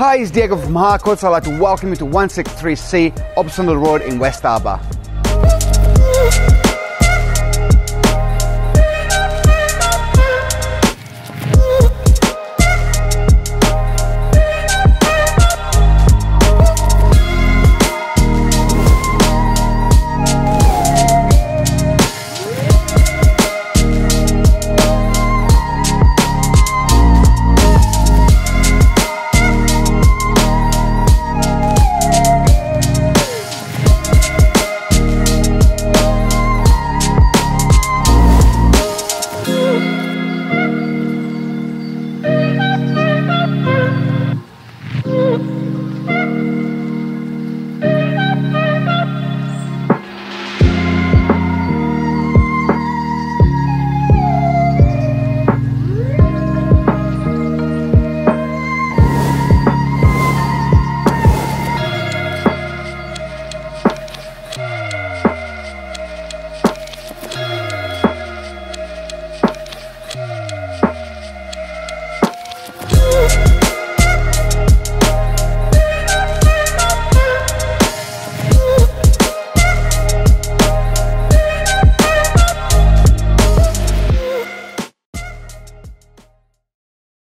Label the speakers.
Speaker 1: Hi, it's Diego from Harcourts. I'd like to welcome you to 163C Upsundle Road in West Harbour.